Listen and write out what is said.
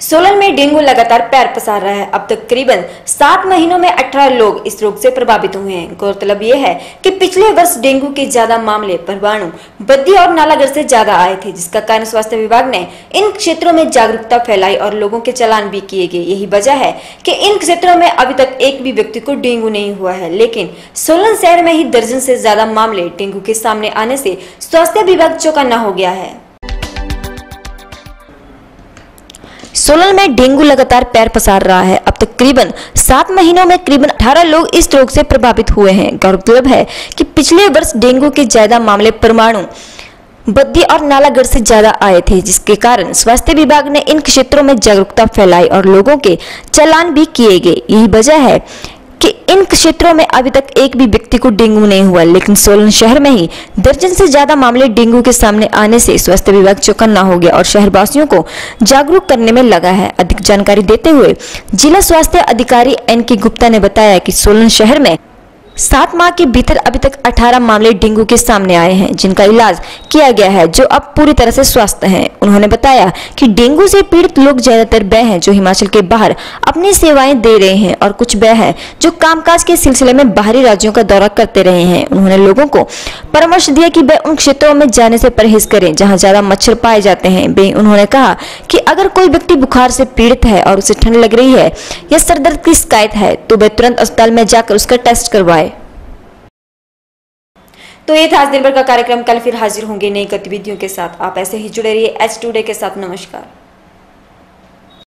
सोलन में डेंगू लगातार पैर पसार रहा है। अब तक करीबन सात महीनों में 18 लोग इस रोग से प्रभावित हुए हैं। गौरतलब ये है कि पिछले वर्ष डेंगू के ज़्यादा मामले परवाणु बद्दी और नालागढ़ से ज़्यादा आए थे, जिसका कारण स्वास्थ्य विभाग ने इन क्षेत्रों में जागरूकता फैलाई और लोगों के चलान भी किए गए। यही वजह है की इन क्षेत्रों में अभी तक एक भी व्यक्ति को डेंगू नहीं हुआ है। लेकिन सोलन शहर में ही दर्जन से ज़्यादा मामले डेंगू के सामने आने से स्वास्थ्य विभाग चौकन्ना हो गया है। सोलन में डेंगू लगातार पैर पसार रहा है। अब तक करीबन सात महीनों में करीबन 18 लोग इस रोग से प्रभावित हुए हैं। गौरतलब है कि पिछले वर्ष डेंगू के ज़्यादा मामले परमाणु, बद्दी और नालागढ़ से ज़्यादा आए थे, जिसके कारण स्वास्थ्य विभाग ने इन क्षेत्रों में जागरूकता फैलाई और लोगों के चलान भी किए गए। यही वजह है कि इन क्षेत्रों में अभी तक एक भी व्यक्ति को डेंगू नहीं हुआ, लेकिन सोलन शहर में ही दर्जन से ज़्यादा मामले डेंगू के सामने आने से स्वास्थ्य विभाग चौकन्ना हो गया और शहरवासियों को जागरूक करने में लगा है। अधिक जानकारी देते हुए जिला स्वास्थ्य अधिकारी एन के गुप्ता ने बताया कि सोलन शहर में सात माह के भीतर अभी तक 18 मामले डेंगू के सामने आए हैं, जिनका इलाज किया गया है, जो अब पूरी तरह से स्वस्थ हैं। उन्होंने बताया कि डेंगू से पीड़ित लोग ज़्यादातर वह हैं जो हिमाचल के बाहर अपनी सेवाएँ दे रहे हैं और कुछ वह है जो कामकाज के सिलसिले में बाहरी राज्यों का दौरा करते रहे हैं। उन्होंने लोगों को परामर्श दिया कि वे उन क्षेत्रों में जाने से परहेज करें जहाँ ज़्यादा मच्छर पाए जाते हैं। वे उन्होंने कहा कि अगर कोई व्यक्ति बुखार से पीड़ित है और उसे ठंड लग रही है या सर दर्द की शिकायत है तो वे तुरंत अस्पताल में जाकर उसका टेस्ट करवाए। तो ये था आज दिन भर का कार्यक्रम। कल फिर हाजिर होंगे नई गतिविधियों के साथ। आप ऐसे ही जुड़े रहिए एच टूडे के साथ। नमस्कार।